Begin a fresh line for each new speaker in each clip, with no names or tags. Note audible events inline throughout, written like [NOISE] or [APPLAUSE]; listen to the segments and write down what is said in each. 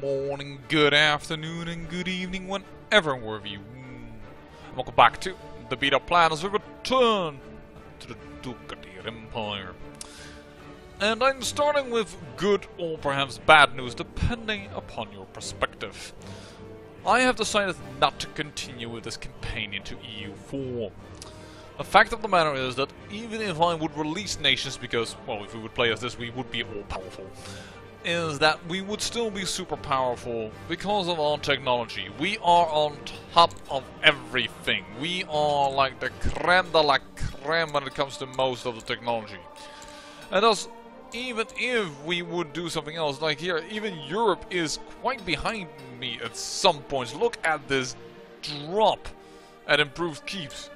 morning, good afternoon, and good evening, whenever and wherever you. mm, Welcome back to the Beta Plan as we return to the Dulcadir Empire. And I'm starting with good or perhaps bad news, depending upon your perspective. I have decided not to continue with this campaign into EU4. The fact of the matter is that even if I would release nations, because, well, if we would play as this, we would be all powerful, is that we would still be super powerful because of our technology. We are on top of everything. We are like the creme de la creme when it comes to most of the technology. And thus, even if we would do something else, like here, even Europe is quite behind me at some points. Look at this drop at improved keeps.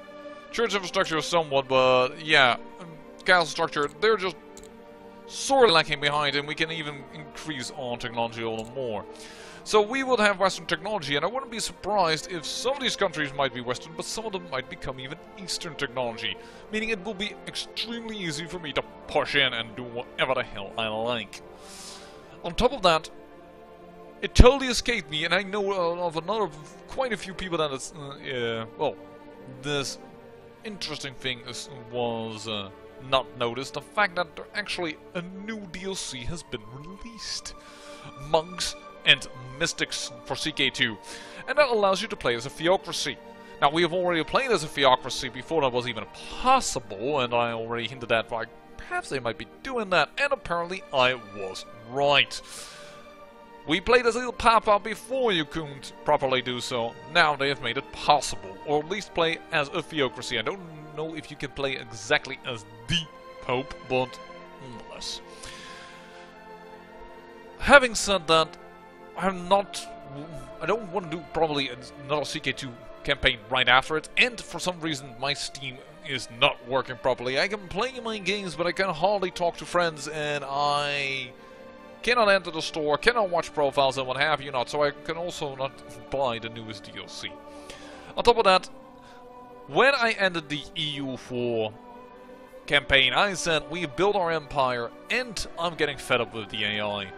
Church infrastructure is somewhat, but yeah, castle structure, they're just sort of lacking behind, and we can even increase our technology a little more. So we would have Western technology, and I wouldn't be surprised if some of these countries might be Western, but some of them might become even Eastern technology, meaning it will be extremely easy for me to push in and do whatever the hell I like. On top of that, it totally escaped me, and I know of another, quite a few people that it's, uh, well, this interesting thing is, was uh, not notice the fact that there actually a new DLC has been released. Monks and Mystics for CK2. And that allows you to play as a theocracy. Now, we have already played as a theocracy before that was even possible, and I already hinted at like perhaps they might be doing that, and apparently I was right. We played as a little papa before you couldn't properly do so. Now they have made it possible, or at least play as a theocracy. I don't know if you can play exactly as the Pope, but nonetheless. Having said that, I'm not... I don't want to do probably another CK2 campaign right after it, and for some reason my Steam is not working properly. I can play my games, but I can hardly talk to friends, and I cannot enter the store, cannot watch profiles and what have you not, so I can also not buy the newest DLC. On top of that, when I ended the EU4 campaign, I said we build our empire and I'm getting fed up with the AI.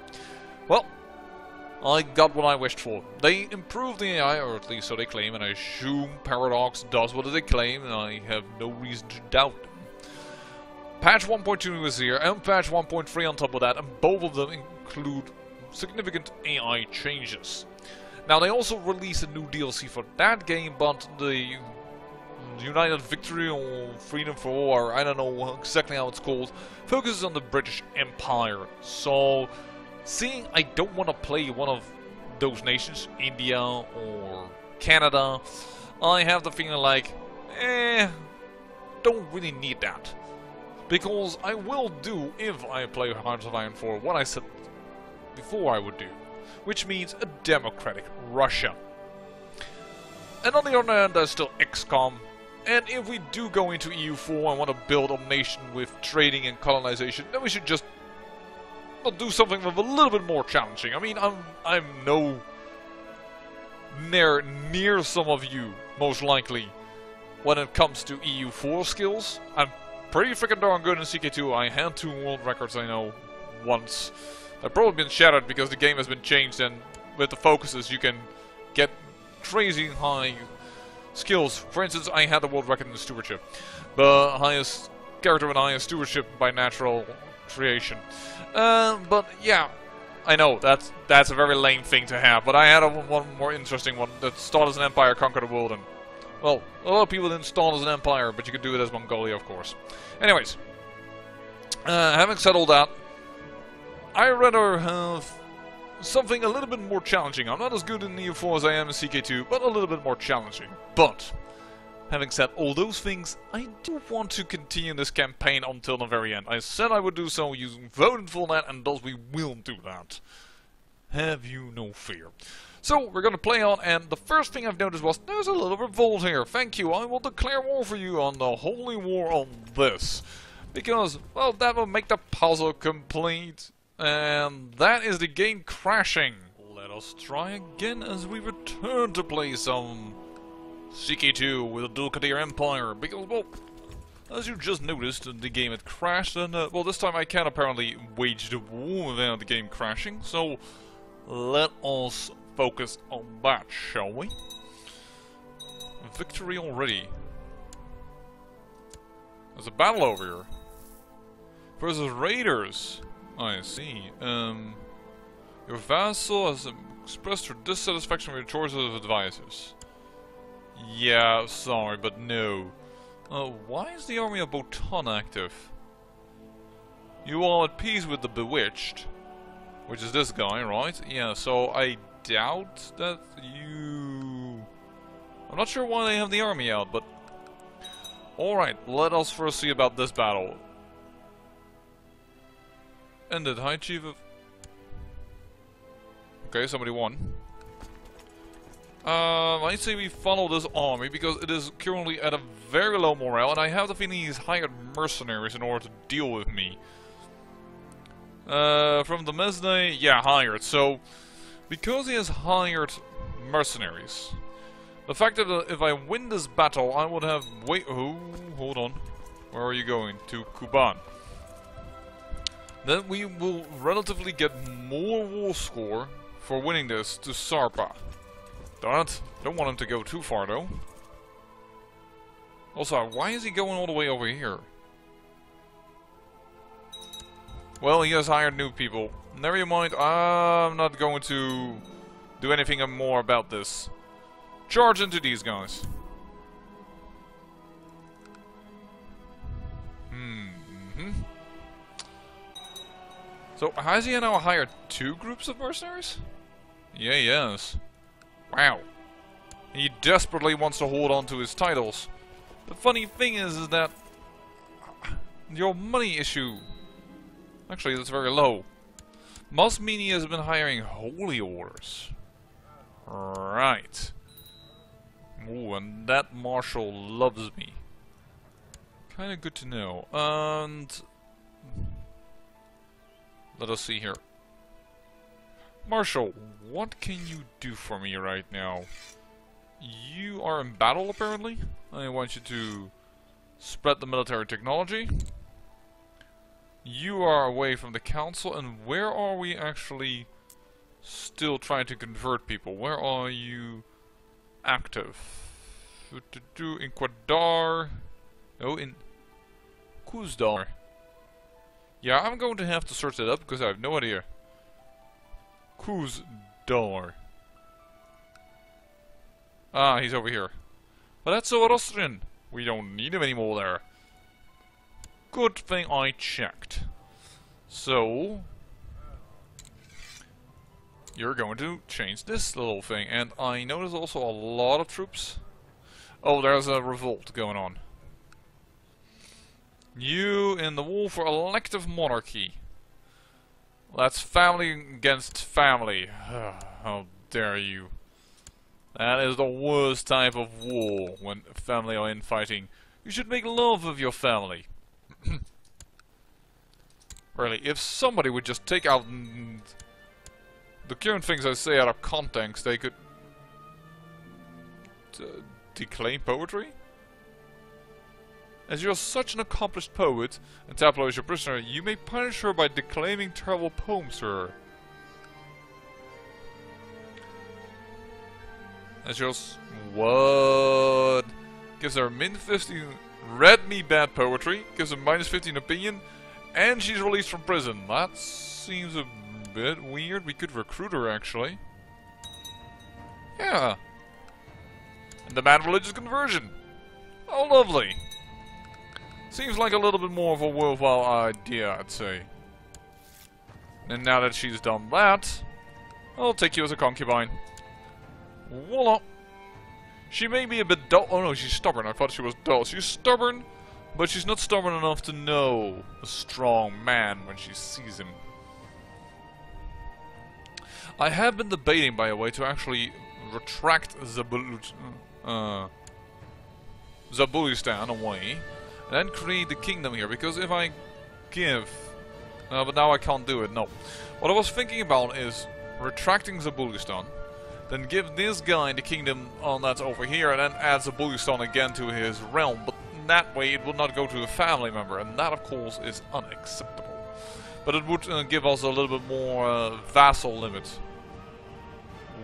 Well, I got what I wished for. They improved the AI, or at least so they claim, and I assume Paradox does what they claim, and I have no reason to doubt them. Patch 1.2 is here, and patch 1.3 on top of that, and both of them include significant AI changes. Now, they also released a new DLC for that game, but the United Victory or Freedom for War, I don't know exactly how it's called, focuses on the British Empire. So, seeing I don't want to play one of those nations, India or Canada, I have the feeling like, eh, don't really need that. Because I will do, if I play Hearts of Iron 4, what I said before I would do. Which means a democratic Russia. And on the other hand, there's still XCOM. And if we do go into EU4 and want to build a nation with trading and colonization, then we should just well, do something with a little bit more challenging. I mean, I'm I'm no near near some of you, most likely, when it comes to EU4 skills. I'm pretty freaking darn good in CK2. I had two world records, I know, once. They've probably been shattered because the game has been changed and with the focuses you can get crazy high skills. For instance, I had the world record in stewardship. The highest character with highest stewardship by natural creation. Uh, but yeah, I know that's that's a very lame thing to have. But I had a, one more interesting one that started as an empire, conquered the world, and well, a lot of people didn't start as an empire, but you could do it as Mongolia, of course. Anyways, uh, having said all that, I rather have something a little bit more challenging. I'm not as good in EU4 as I am in CK2, but a little bit more challenging. But, having said all those things, I do want to continue this campaign until the very end. I said I would do so using voted for that, and thus we will do that. Have you no fear. So, we're gonna play on, and the first thing I've noticed was, there's a little revolt here. Thank you, I will declare war for you on the holy war on this. Because, well, that will make the puzzle complete. And that is the game crashing. Let us try again as we return to play some CK2 with the Dulcadir Empire. Because, well, as you just noticed, the game had crashed, and, uh, well, this time I can apparently wage the war without the game crashing, so let us focus on that, shall we? Victory already. There's a battle over here. Versus raiders. I see. Um, your vassal has expressed her dissatisfaction with your choices of advisors. Yeah, sorry, but no. Uh, why is the army of Botan active? You are at peace with the Bewitched. Which is this guy, right? Yeah, so I doubt that you... I'm not sure why they have the army out, but... Alright, let us first see about this battle. Ended High Chief of... Okay, somebody won. Um, I'd say we follow this army because it is currently at a very low morale and I have the feeling he's hired mercenaries in order to deal with me. Uh, from the Mesne, yeah, hired. So, because he has hired mercenaries, the fact that uh, if I win this battle, I would have... Wait, oh, hold on. Where are you going? To Kuban. Then we will relatively get more war score for winning this to Sarpa. Darn it. Don't want him to go too far, though. Also, why is he going all the way over here? Well, he has hired new people. Never mind, I'm not going to do anything more about this. Charge into these guys. Hmm. -hmm. So, has he now hired two groups of mercenaries? Yeah, yes. Wow. He desperately wants to hold on to his titles. The funny thing is, is that your money issue actually that's very low. Mosmini has been hiring holy orders. Right. Ooh, and that marshal loves me. Kind of good to know. And let us see here. Marshal, what can you do for me right now? You are in battle, apparently. I want you to spread the military technology. You are away from the council, and where are we actually still trying to convert people? Where are you active? In Quadar... No, in Kuzdar. Yeah, I'm going to have to search it up because I have no idea. Who's door? Ah, he's over here. But that's Zoroastrian. We don't need him anymore there. Good thing I checked. So... You're going to change this little thing. And I notice also a lot of troops. Oh, there's a revolt going on. You in the war for elective monarchy. That's family against family. [SIGHS] How dare you. That is the worst type of war when family are infighting. You should make love of your family. [COUGHS] really, if somebody would just take out the current things I say out of context, they could uh, declaim poetry? As you are such an accomplished poet, and Taplow is your prisoner, you may punish her by declaiming terrible poems to her. As just what? Gives her min 15 read me bad poetry, gives her minus 15 opinion, and she's released from prison. That seems a bit weird. We could recruit her actually. Yeah. And demand religious conversion. Oh, lovely. Seems like a little bit more of a worthwhile idea, I'd say. And now that she's done that, I'll take you as a concubine. Voila! She may be a bit dull. Oh no, she's stubborn. I thought she was dull. She's stubborn, but she's not stubborn enough to know a strong man when she sees him. I have been debating, by the way, to actually retract Zabul uh, Zabulistan away and then create the kingdom here, because if I give... Uh, but now I can't do it, no. What I was thinking about is retracting Zabulistan, then give this guy the kingdom on that's over here, and then add Zabulistan again to his realm, but that way it will not go to a family member, and that of course is unacceptable. But it would uh, give us a little bit more uh, vassal limit.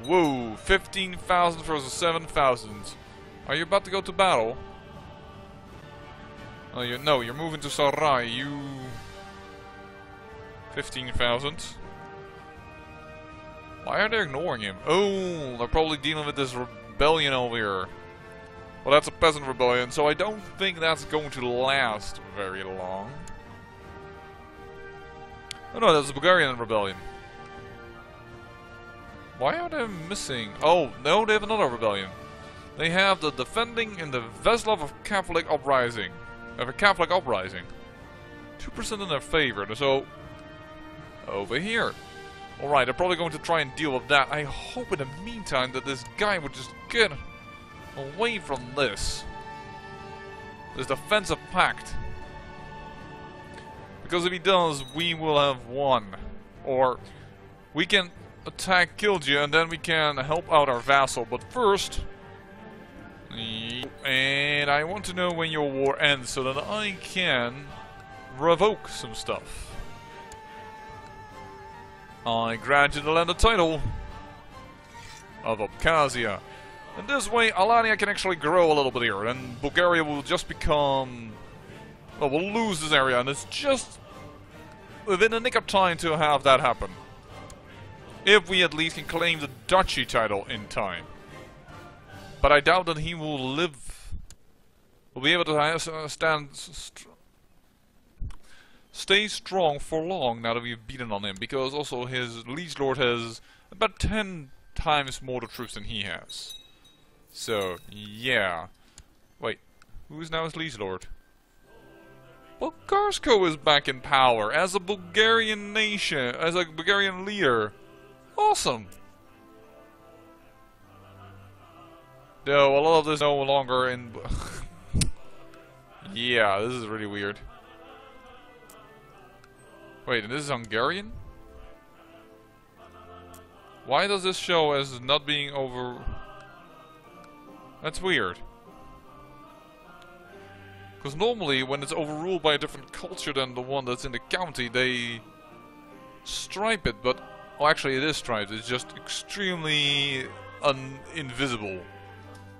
Whoa, 15,000 versus 7,000. Are you about to go to battle? Oh, you no, you're moving to Sarai. You 15,000. Why are they ignoring him? Oh, they're probably dealing with this rebellion over here. Well, that's a peasant rebellion, so I don't think that's going to last very long. Oh no, that's a Bulgarian rebellion. Why are they missing? Oh, no, they have another rebellion. They have the defending in the Veslov of Catholic uprising. Of a Catholic uprising. 2% in their favor, so... Over here. Alright, they're probably going to try and deal with that. I hope in the meantime that this guy would just get away from this. This defensive pact. Because if he does, we will have won. Or we can attack Khilji and then we can help out our vassal. But first... And I want to know when your war ends so that I can revoke some stuff. I grant you the land title of Abkhazia. And this way, Alania can actually grow a little bit here, and Bulgaria will just become... Well, we'll lose this area, and it's just within a nick of time to have that happen. If we at least can claim the duchy title in time. But I doubt that he will live... Will be able to uh, stand... St stay strong for long now that we've beaten on him, because also his liege lord has about 10 times more troops than he has. So, yeah. Wait, who's now his liege lord? Bulgarsko is back in power as a Bulgarian nation, as a Bulgarian leader. Awesome! Though a lot of this no longer in... [LAUGHS] yeah, this is really weird. Wait, this is Hungarian? Why does this show as not being over... That's weird. Because normally, when it's overruled by a different culture than the one that's in the county, they stripe it, but... Oh, actually it is striped, it's just extremely un invisible.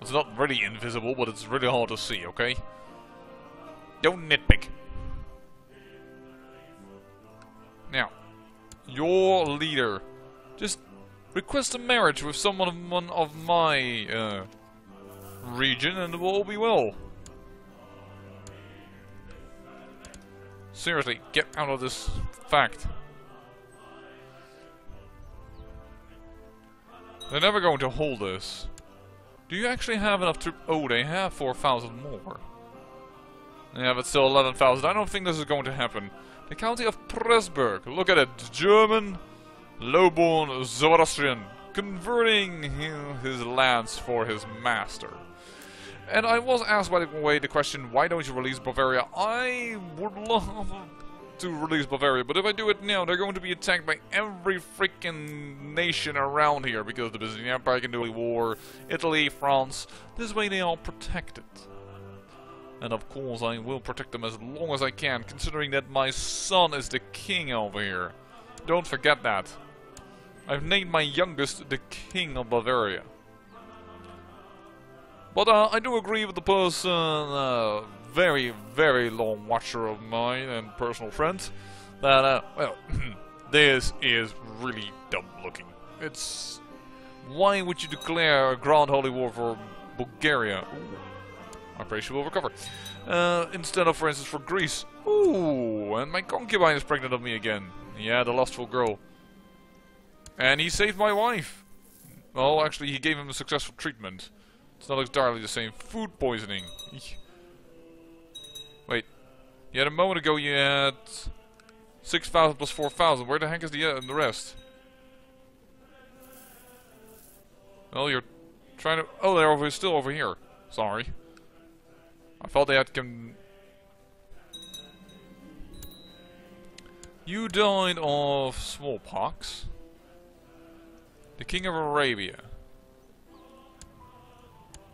It's not really invisible, but it's really hard to see, okay? Don't nitpick. Now, your leader. Just request a marriage with someone one of my uh, region and it will all be well. Seriously, get out of this fact. They're never going to hold this. Do you actually have enough to... Oh, they have 4,000 more. Yeah, but still 11,000. I don't think this is going to happen. The county of Pressburg. Look at it. German, lowborn Zoroastrian. Converting his lands for his master. And I was asked, by the way, the question, why don't you release Bavaria? I would love to release Bavaria, but if I do it now, they're going to be attacked by every freaking nation around here, because the Byzantine Empire can do a war, Italy, France. This way they are protected. And of course I will protect them as long as I can, considering that my son is the king over here. Don't forget that. I've named my youngest the king of Bavaria. But uh, I do agree with the person, uh, very, very long watcher of mine and personal friend, that, uh, well, [CLEARS THROAT] this is really dumb looking. It's... Why would you declare a Grand Holy War for Bulgaria? Ooh. Operation will recover. Uh, instead of, for instance, for Greece. Ooh, and my concubine is pregnant of me again. Yeah, the lustful girl. And he saved my wife. Well, actually, he gave him a successful treatment. It's not entirely the same. Food poisoning. Wait. You had a moment ago you had 6,000 plus 4,000. Where the heck is the, uh, the rest? Well, you're trying to... Oh, they're over, still over here. Sorry. I thought they had come. You died of smallpox. The King of Arabia.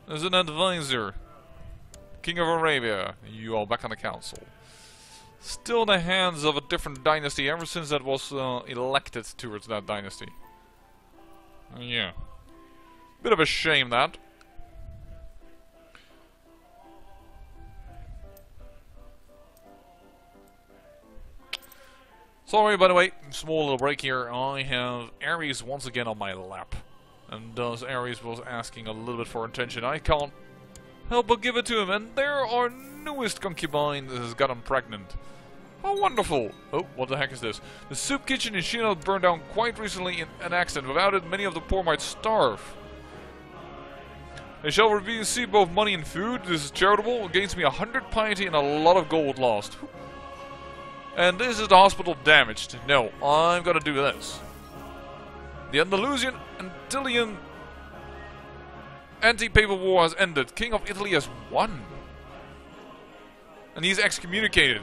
As an advisor. King of Arabia. You are back on the council. Still in the hands of a different dynasty ever since that was uh, elected towards that dynasty. Yeah. Bit of a shame that. Sorry, by the way, small little break here. I have Ares once again on my lap. And thus Ares was asking a little bit for attention. I can't help but give it to him. And there our newest concubine has gotten pregnant. How wonderful! Oh, what the heck is this? The soup kitchen in Chino burned down quite recently in an accident. Without it, many of the poor might starve. They shall receive both money and food. This is charitable. It gains me a hundred piety and a lot of gold lost. And this is the hospital damaged. No, I'm gonna do this. The Andalusian Antillean anti-papal war has ended. King of Italy has won. And he's excommunicated.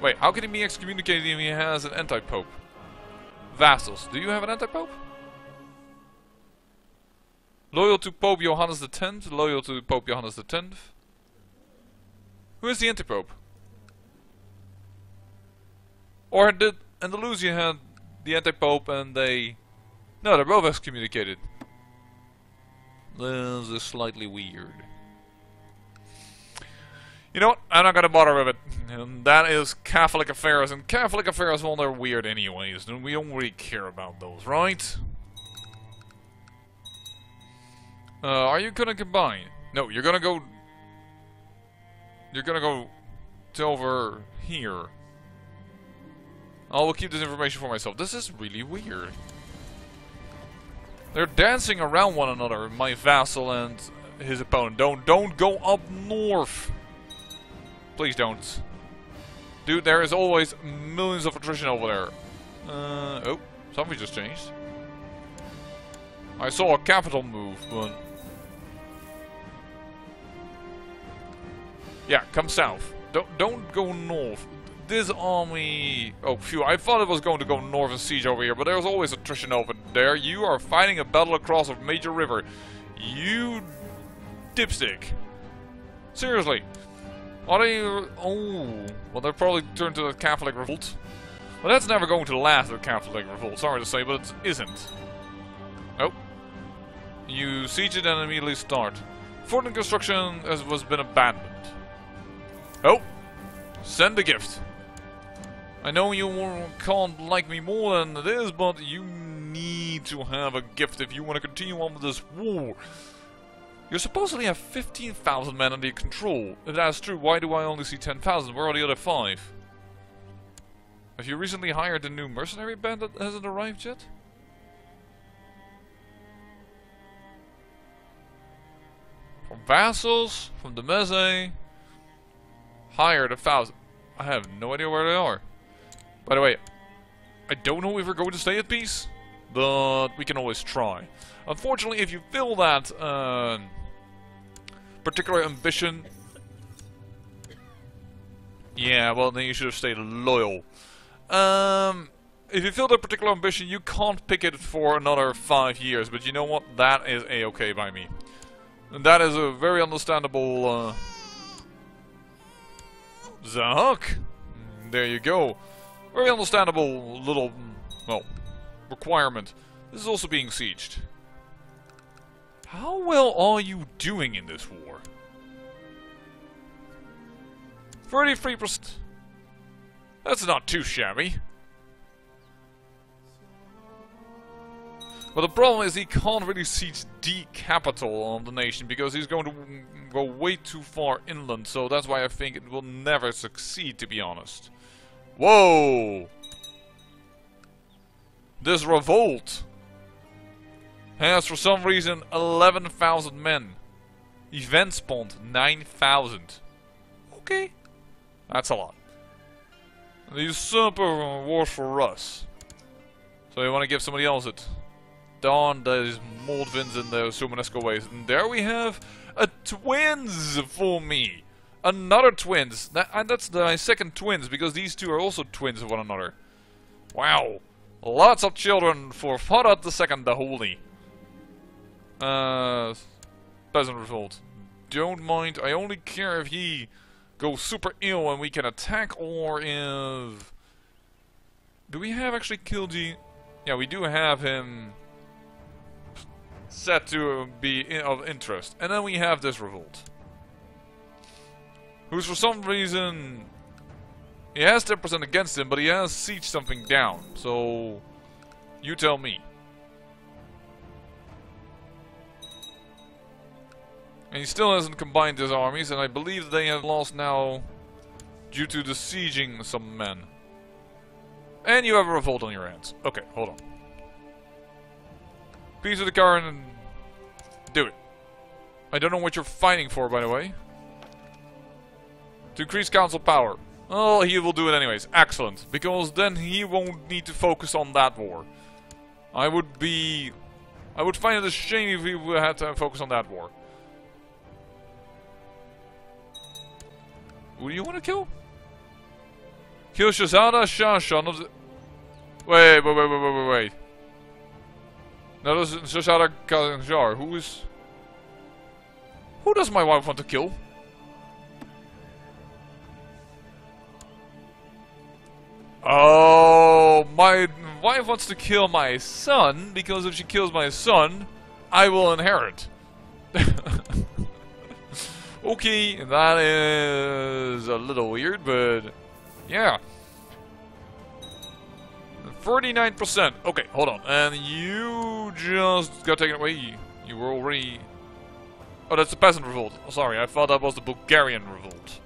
Wait, how can he be excommunicated if he has an anti-pope? Vassals, do you have an anti-pope? Loyal to Pope Johannes X, loyal to Pope Johannes X. Who is the anti-pope? Or did Andalusia had the anti-pope and they... No, they're both excommunicated. This is slightly weird. You know what? I'm not gonna bother with it. And that is Catholic affairs, and Catholic affairs, well, they're weird anyways. And we don't really care about those, right? Uh, are you gonna combine? No, you're gonna go... You're gonna go to over here. I will keep this information for myself. This is really weird. They're dancing around one another, my vassal and his opponent. Don't don't go up north. Please don't. Dude, there is always millions of attrition over there. Uh, oh, something just changed. I saw a capital move, but... Yeah, come south. Don't, don't go north this army... Oh, phew, I thought it was going to go north and siege over here, but there's always attrition over there. You are fighting a battle across a major river. You... dipstick. Seriously. Are they... Oh... Well, they'll probably turn to the Catholic revolt. Well, that's never going to last, the Catholic revolt. Sorry to say, but it isn't. Oh. You siege it and immediately start. Fort construction has was been abandoned. Oh! Send a gift. I know you can't like me more than it is, but you need to have a gift if you want to continue on with this war. You supposedly have 15,000 men under your control. If that's true, why do I only see 10,000? Where are the other five? Have you recently hired a new mercenary band that hasn't arrived yet? From vassals, from the Meze, hired a thousand. I have no idea where they are. By the way, I don't know if we're going to stay at peace, but we can always try. Unfortunately, if you feel that uh, particular ambition... Yeah, well, then you should have stayed loyal. Um, if you feel that particular ambition, you can't pick it for another five years, but you know what? That is a-okay by me. And that is a very understandable... Uh, Zahuk! There you go. Very understandable little, mm, well, requirement. This is also being sieged. How well are you doing in this war? 33%. That's not too shabby. But the problem is he can't really siege the capital on the nation because he's going to mm, go way too far inland, so that's why I think it will never succeed, to be honest. Whoa! This revolt has for some reason 11,000 men. Event spawned 9,000. Okay. That's a lot. The usurper wars for us. So you want to give somebody else it. Darn, there's Moldvins in the Sumanesco ways. And there we have a twins for me. Another twins. That, and that's my second twins, because these two are also twins of one another. Wow. Lots of children for Farad the Second the Holy. Uh, Peasant Revolt. Don't mind, I only care if he goes super ill and we can attack, or if... Do we have actually killed the... Yeah, we do have him set to be of interest. And then we have this revolt. Who's for some reason... He has 10% against him, but he has siege something down. So... You tell me. And he still hasn't combined his armies, and I believe they have lost now due to the sieging some men. And you have a revolt on your hands. Okay, hold on. Piece of the car and do it. I don't know what you're fighting for, by the way. To increase council power. Oh, he will do it anyways. Excellent. Because then he won't need to focus on that war. I would be... I would find it a shame if he had to focus on that war. Who do you want to kill? Kill Shazada Shah son of the... Wait, wait, wait, wait, wait, wait, wait. No, that's Shazada Kajar. Who is... Who does my wife want to kill? Oh, my wife wants to kill my son because if she kills my son, I will inherit. [LAUGHS] okay, that is a little weird, but yeah. 49%. Okay, hold on. And you just got taken away. You were already... Oh, that's the peasant revolt. Oh, sorry, I thought that was the Bulgarian revolt.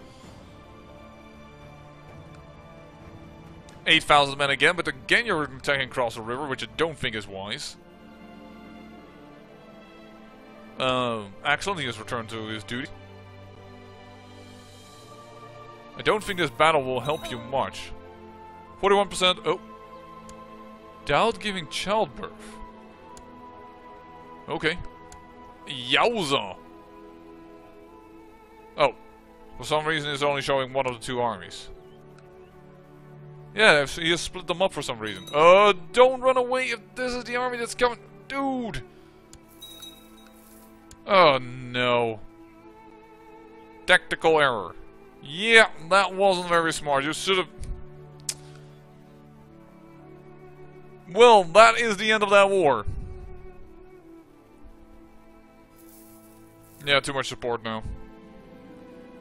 8,000 men again, but again you're attacking across the river, which I don't think is wise. Um, he has returned to his duty. I don't think this battle will help you much. 41%, oh. Doubt giving childbirth. Okay. Yowza! Oh. For some reason it's only showing one of the two armies. Yeah, has split them up for some reason. Uh, don't run away if this is the army that's coming. Dude! Oh, no. Tactical error. Yeah, that wasn't very smart. You should have... Well, that is the end of that war. Yeah, too much support now.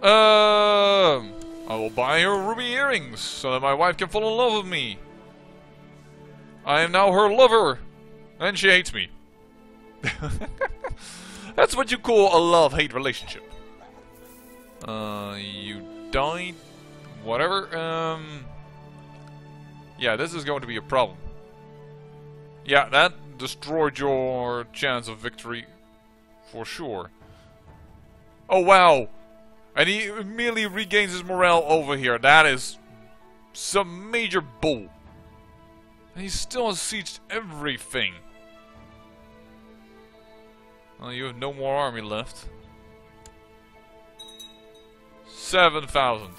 Um... I will buy her ruby earrings so that my wife can fall in love with me. I am now her lover, and she hates me. [LAUGHS] That's what you call a love-hate relationship. Uh, you died. Whatever. Um. Yeah, this is going to be a problem. Yeah, that destroyed your chance of victory for sure. Oh wow! And he immediately regains his morale over here. That is some major bull. And he still has sieged everything. Well, you have no more army left. 7,000.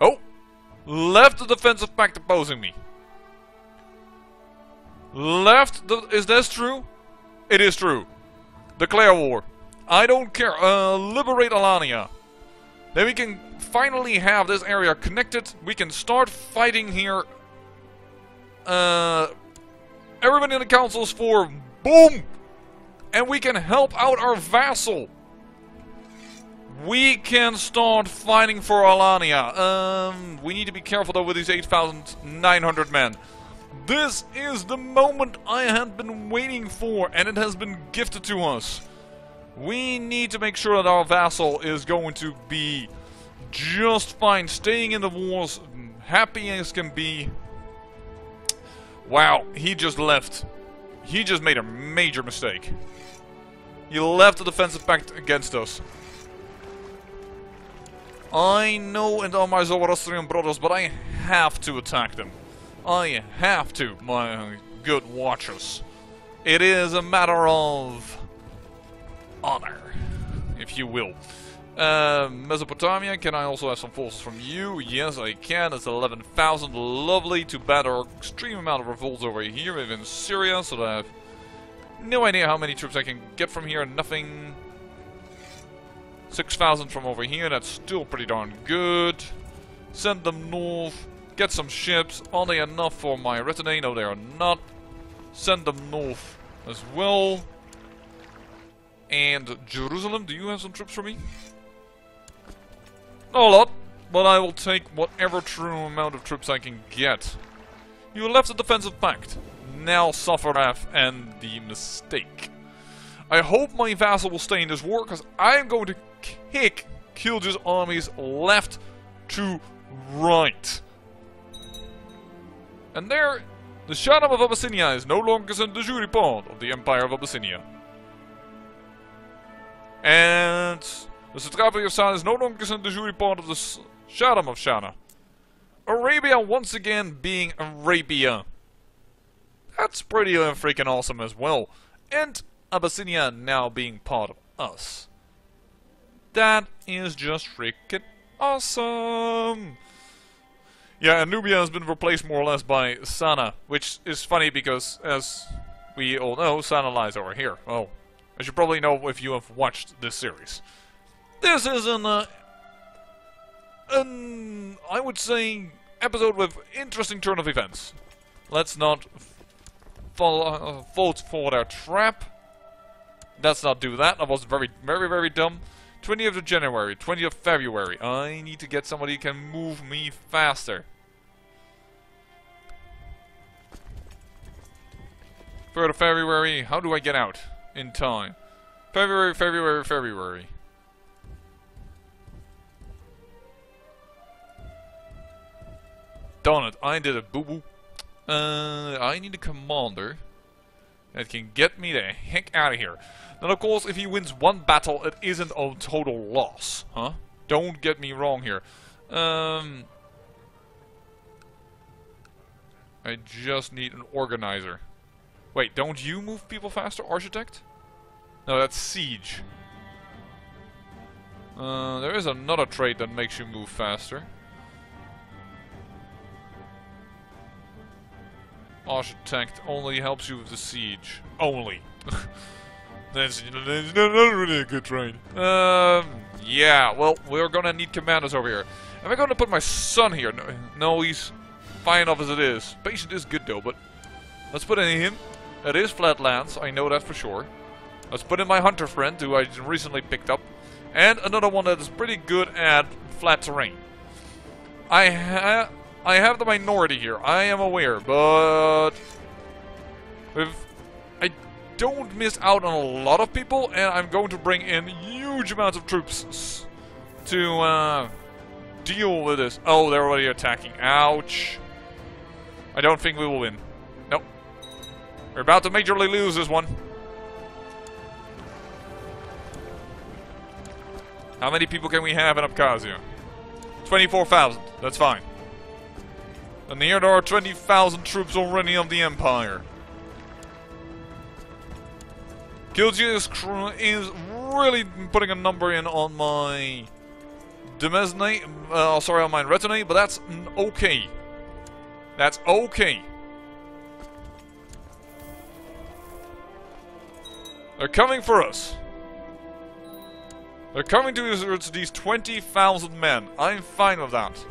Oh! Left the defensive pact opposing me. Left the... Is this true? It is true. Declare war. I don't care. Uh, liberate Alania. Then we can finally have this area connected. We can start fighting here. Uh, in the councils for boom! And we can help out our vassal. We can start fighting for Alania. Um, we need to be careful though with these 8,900 men. This is the moment I had been waiting for, and it has been gifted to us. We need to make sure that our vassal is going to be just fine, staying in the wars, happy as can be. Wow, he just left. He just made a major mistake. He left the defensive pact against us. I know and all my Zoroastrian brothers, but I have to attack them. I have to, my good watchers. It is a matter of honor, if you will. Uh, Mesopotamia, can I also have some forces from you? Yes, I can. It's 11,000. Lovely. to battle our extreme amount of revolts over here even Syria, so that I have no idea how many troops I can get from here. Nothing. 6,000 from over here. That's still pretty darn good. Send them north. Get some ships. Are they enough for my retinue? No, they are not. Send them north as well. And Jerusalem, do you have some troops for me? Not a lot, but I will take whatever true amount of troops I can get. You left the defensive pact. Now that and the mistake. I hope my vassal will stay in this war, because I am going to kick Khilji's armies left to right. And there, the Shahnam of Abyssinia is no longer the de jure part of the Empire of Abyssinia. And the Satrapy of Sana is no longer the de jure part of the Shahnam of Shana. Arabia once again being Arabia. That's pretty freaking awesome as well. And Abyssinia now being part of us. That is just freaking awesome! Yeah, and Nubia has been replaced more or less by Sana, which is funny because, as we all know, Sana lies over here. Oh, as you probably know if you have watched this series. This is an, uh, an, I would say, episode with interesting turn of events. Let's not fall, uh, vote for their trap. Let's not do that. That was very, very, very dumb. 20th of January, 20th of February. I need to get somebody who can move me faster. 3rd of February, how do I get out in time? February, February, February. Darn it, I did a boo-boo. Uh, I need a commander that can get me the heck out of here. Now, of course, if he wins one battle, it isn't a total loss, huh? Don't get me wrong here. Um, I just need an organizer. Wait, don't you move people faster, architect? No, that's siege. Uh, there is another trait that makes you move faster. Architect only helps you with the siege. Only. [LAUGHS] that's, that's not really a good trade. Um, yeah, well, we're gonna need commanders over here. Am I gonna put my son here? No, no he's fine enough as it is. Patient is good though, but let's put in him. It is flatlands, I know that for sure. Let's put in my hunter friend, who I recently picked up. And another one that is pretty good at flat terrain. I have I have the minority here, I am aware, but... If I don't miss out on a lot of people, and I'm going to bring in huge amounts of troops to uh, deal with this. Oh, they're already attacking. Ouch. I don't think we will win. Nope. We're about to majorly lose this one. How many people can we have in Abkhazia? 24,000. That's fine. And here there are 20,000 troops already of the Empire. Khilji is, is really putting a number in on my demesne, uh, sorry, on my retinue, but that's okay. That's okay. They're coming for us. They're coming to these 20,000 men. I'm fine with that.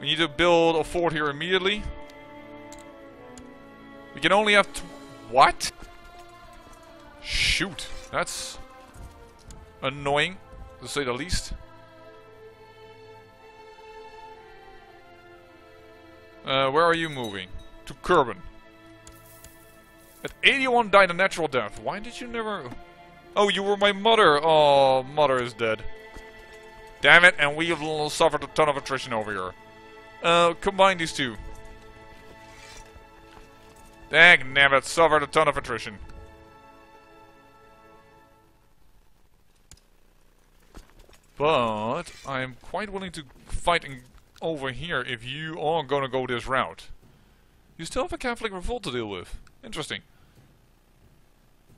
We need to build a fort here immediately. We can only have... what? Shoot. That's... annoying, to say the least. Uh, where are you moving? To Kurban. At 81 died a natural death. Why did you never... Oh, you were my mother. Oh, mother is dead. Damn it, and we've suffered a ton of attrition over here. Uh, combine these two. Dang nabbit, suffered a ton of attrition. But I'm quite willing to fight over here if you are gonna go this route. You still have a Catholic revolt to deal with. Interesting.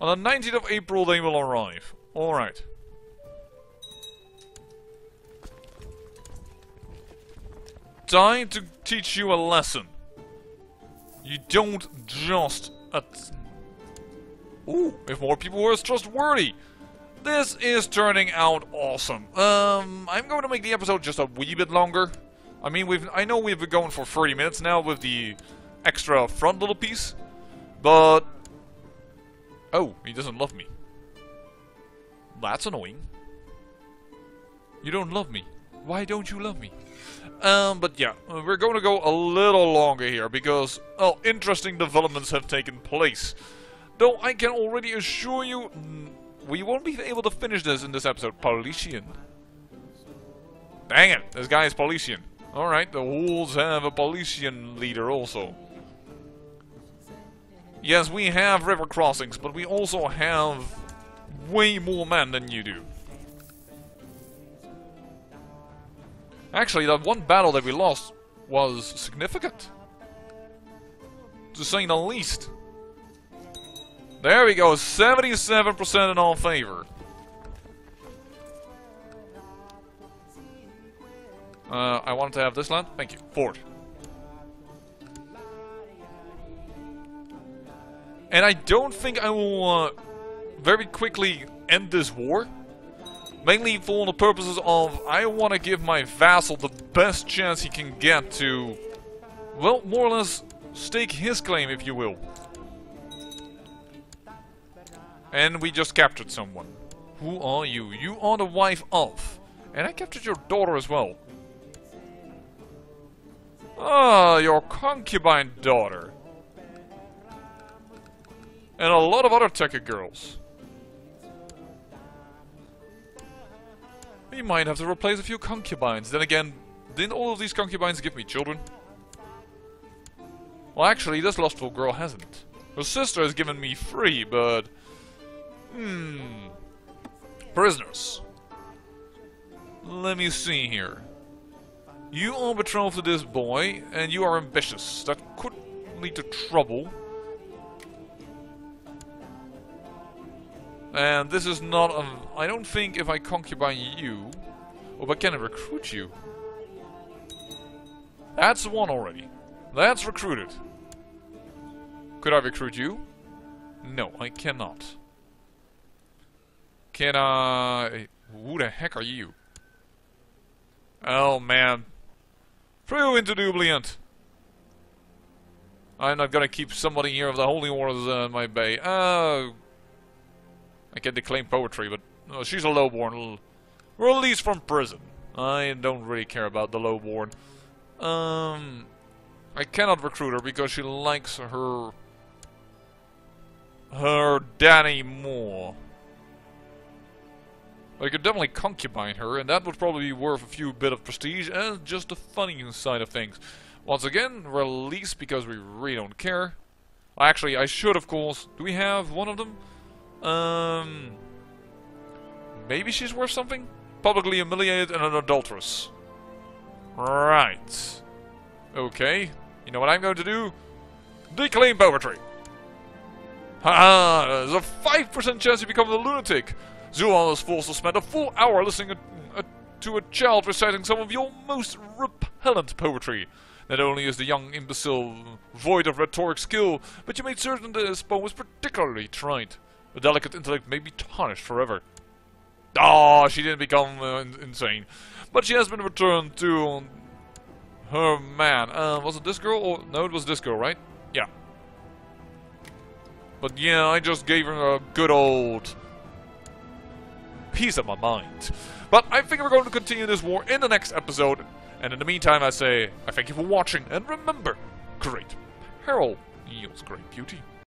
On the 19th of April they will arrive. Alright. Time to teach you a lesson. You don't just... Ooh, if more people were trustworthy. This is turning out awesome. Um, I'm going to make the episode just a wee bit longer. I mean, we've I know we've been going for 30 minutes now with the extra front little piece. But... Oh, he doesn't love me. That's annoying. You don't love me. Why don't you love me? Um, but yeah, we're going to go a little longer here because, well, interesting developments have taken place. Though I can already assure you, we won't be able to finish this in this episode. Paulician. Dang it, this guy is Paulician. Alright, the Wolves have a Paulician leader also. Yes, we have river crossings, but we also have way more men than you do. Actually, that one battle that we lost was significant. To say the least. There we go, 77% in all favor. Uh, I wanted to have this land. Thank you. Fort. And I don't think I will uh, very quickly end this war. Mainly for the purposes of I want to give my vassal the best chance he can get to, well, more or less stake his claim, if you will. And we just captured someone. Who are you? You are the wife of. And I captured your daughter as well. Ah, your concubine daughter. And a lot of other Tekka girls. We might have to replace a few concubines. Then again, didn't all of these concubines give me children? Well, actually, this lustful girl hasn't. Her sister has given me three, but... Hmm... Prisoners. Let me see here. You are betrothed to this boy, and you are ambitious. That could lead to trouble. And this is not a... I don't think if I concubine you... Oh, but can I recruit you? That's one already. That's recruited. Could I recruit you? No, I cannot. Can I... Who the heck are you? Oh, man. Through into the Oubliette. I'm not gonna keep somebody here of the Holy Wars uh, in my bay. Oh, I can declaim poetry, but uh, she's a lowborn. Released from prison. I don't really care about the lowborn. Um, I cannot recruit her because she likes her her daddy more. I could definitely concubine her, and that would probably be worth a few bit of prestige and just the funny side of things. Once again, release because we really don't care. Actually, I should, of course. Do we have one of them? Um, maybe she's worth something? Publicly humiliated and an adulteress. Right. Okay. You know what I'm going to do? Declaim poetry. Ha! There's a 5% chance you become a lunatic. Zual is forced to spend a full hour listening to a child reciting some of your most repellent poetry. Not only is the young imbecile void of rhetoric skill, but you made certain that his poem was particularly trite. The delicate intellect may be tarnished forever. Ah, oh, she didn't become uh, insane. But she has been returned to her man. Uh, was it this girl? Or, no, it was this girl, right? Yeah. But yeah, I just gave her a good old piece of my mind. But I think we're going to continue this war in the next episode. And in the meantime, I say, I thank you for watching. And remember, great peril yields great beauty.